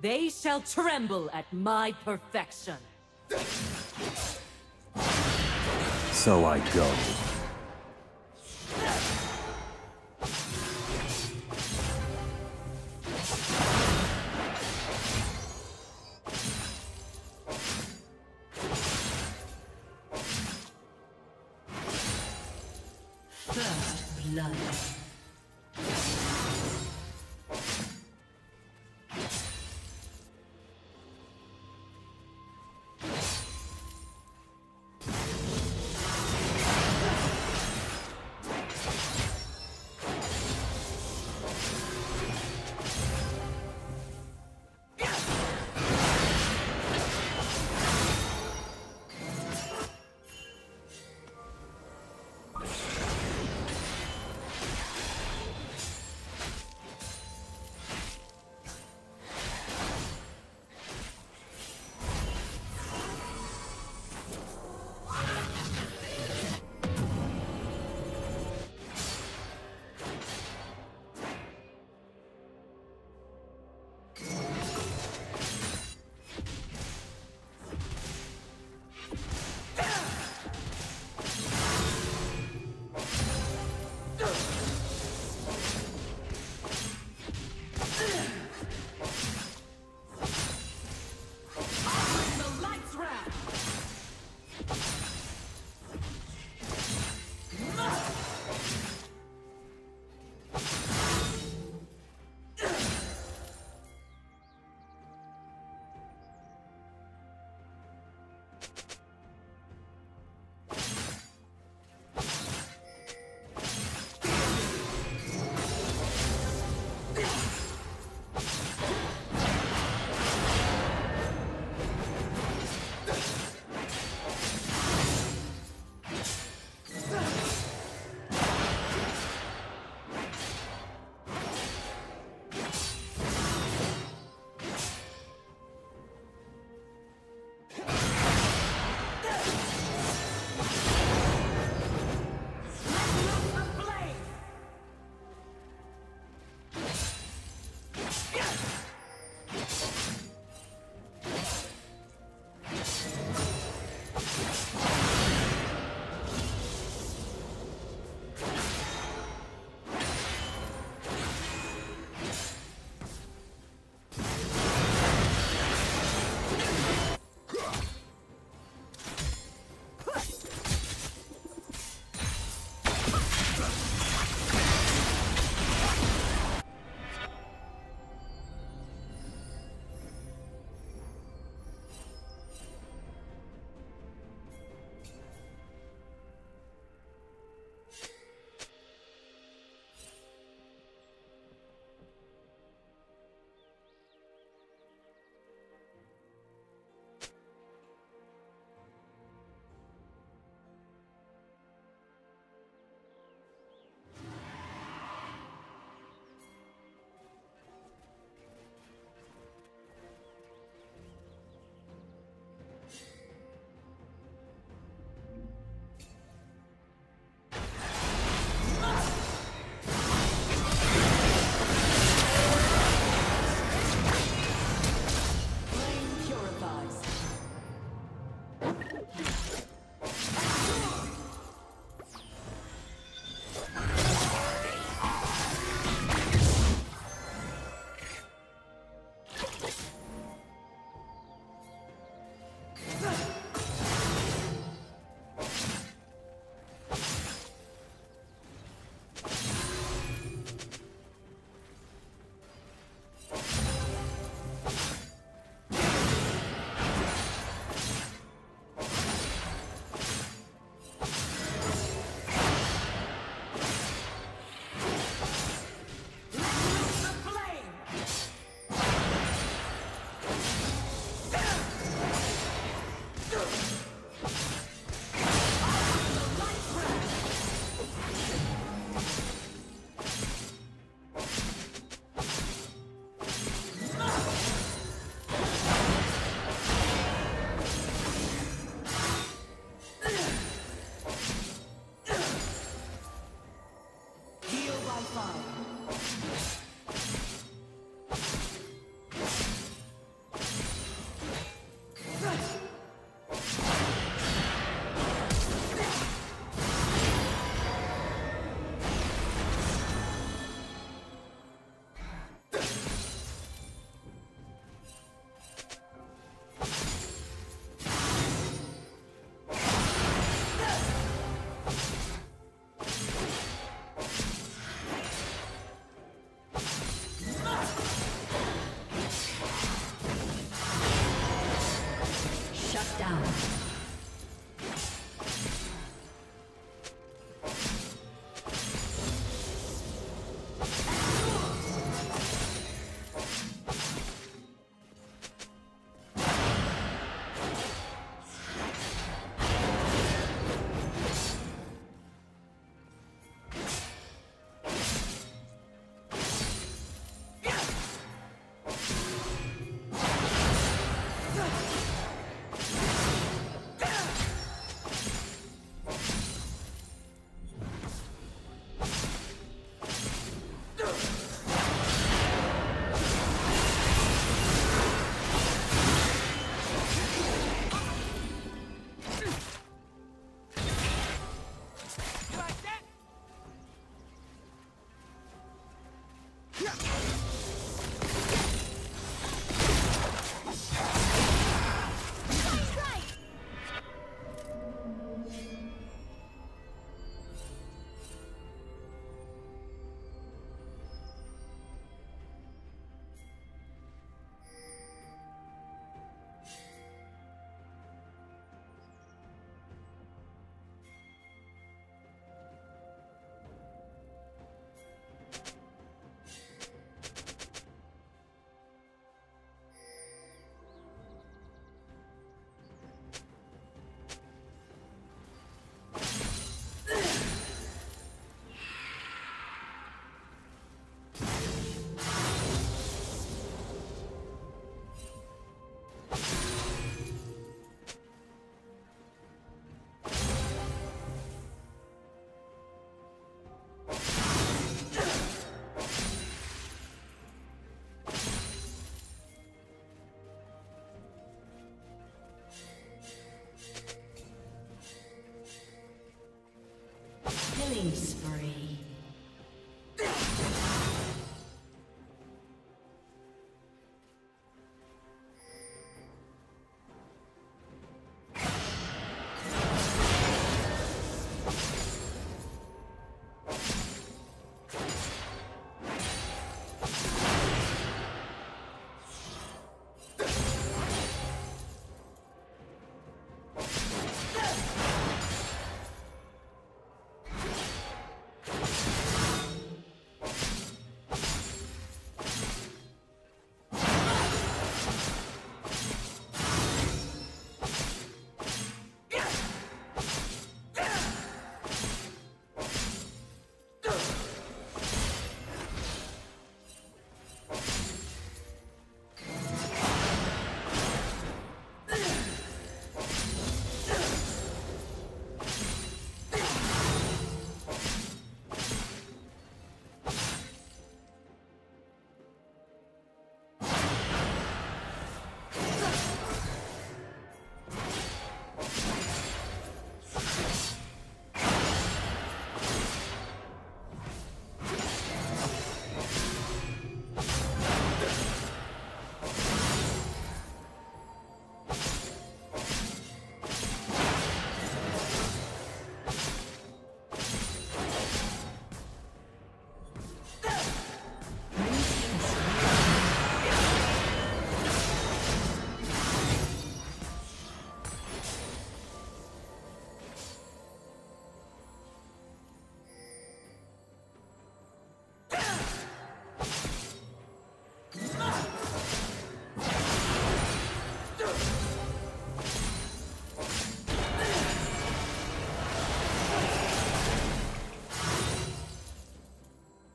They shall tremble at my perfection. So I go.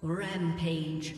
Rampage.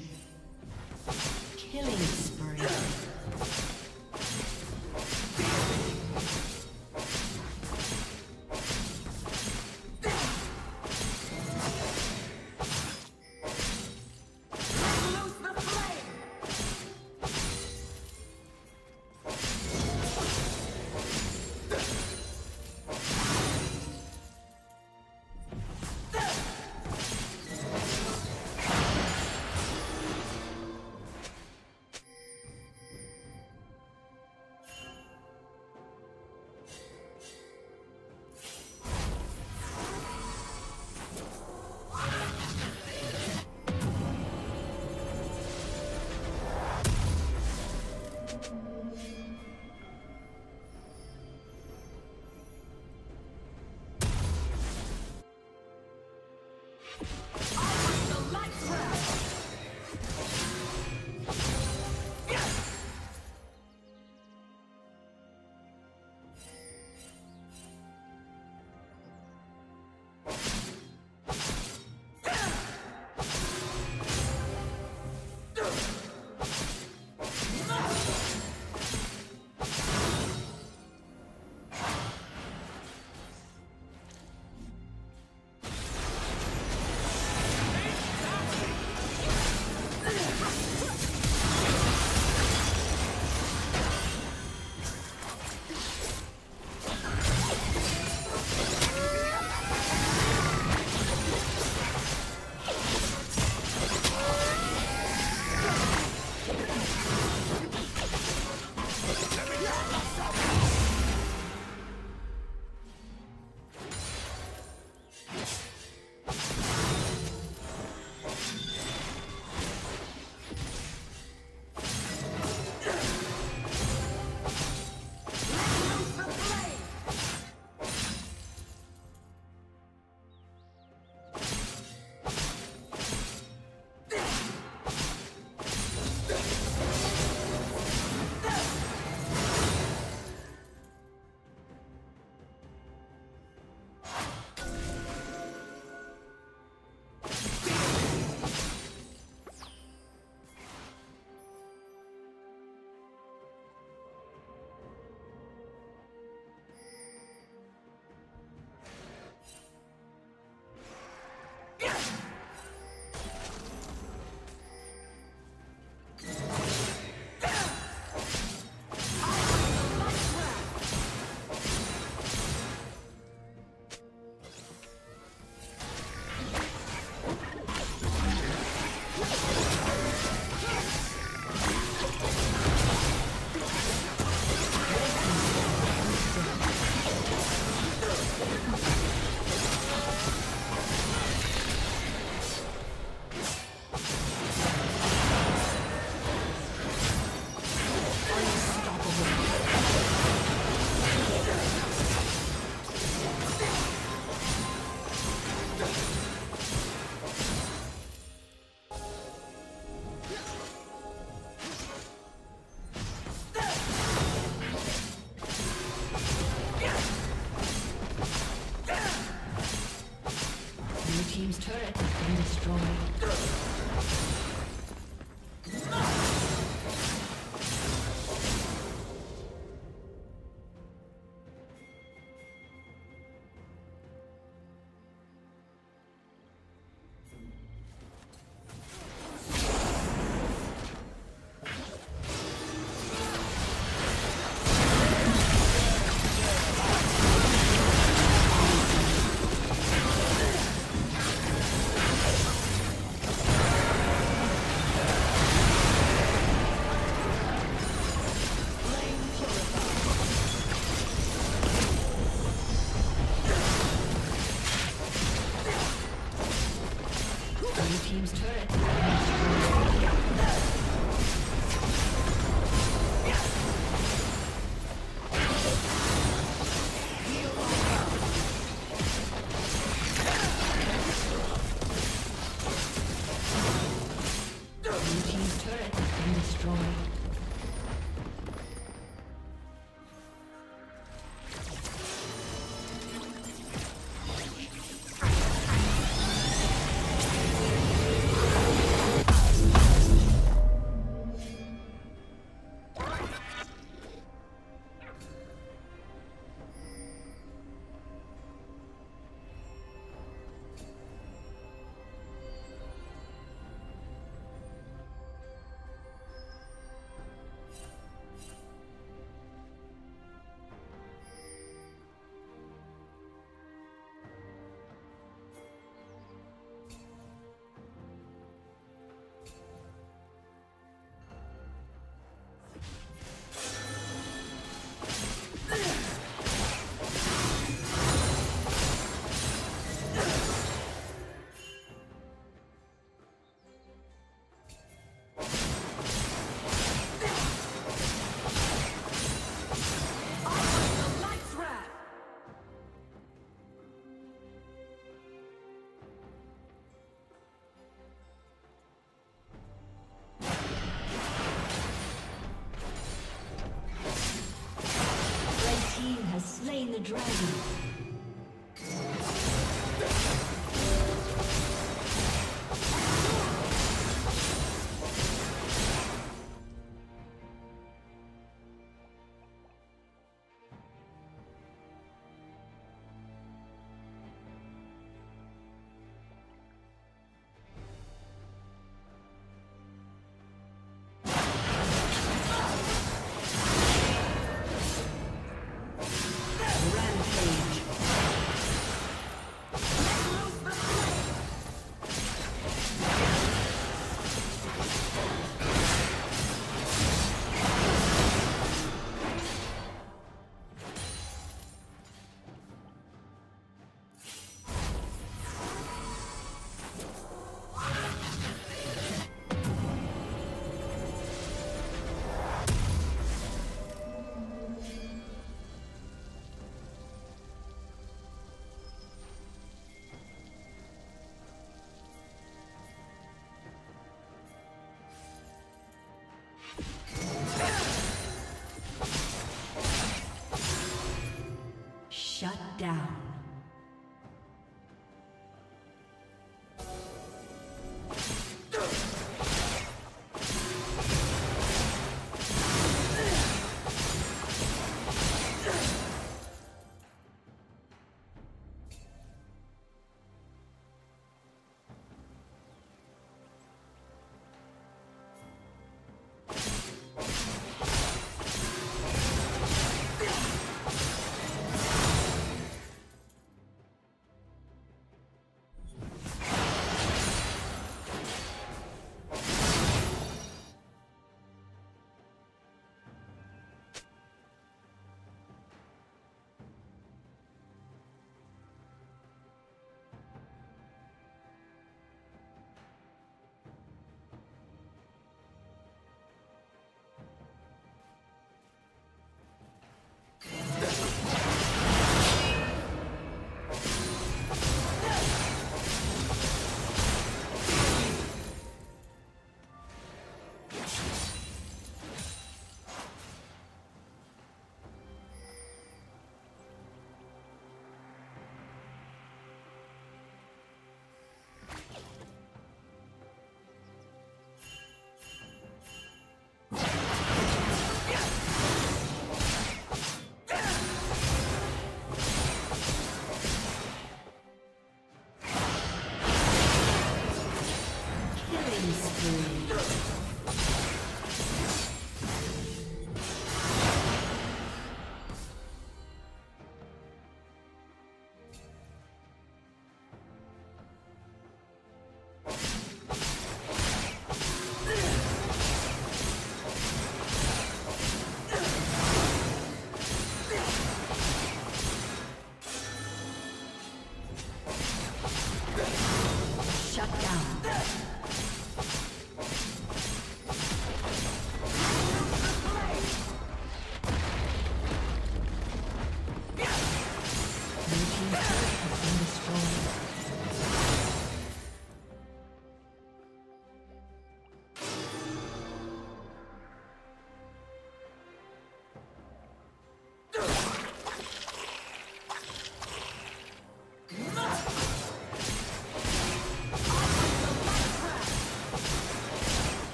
The dragon.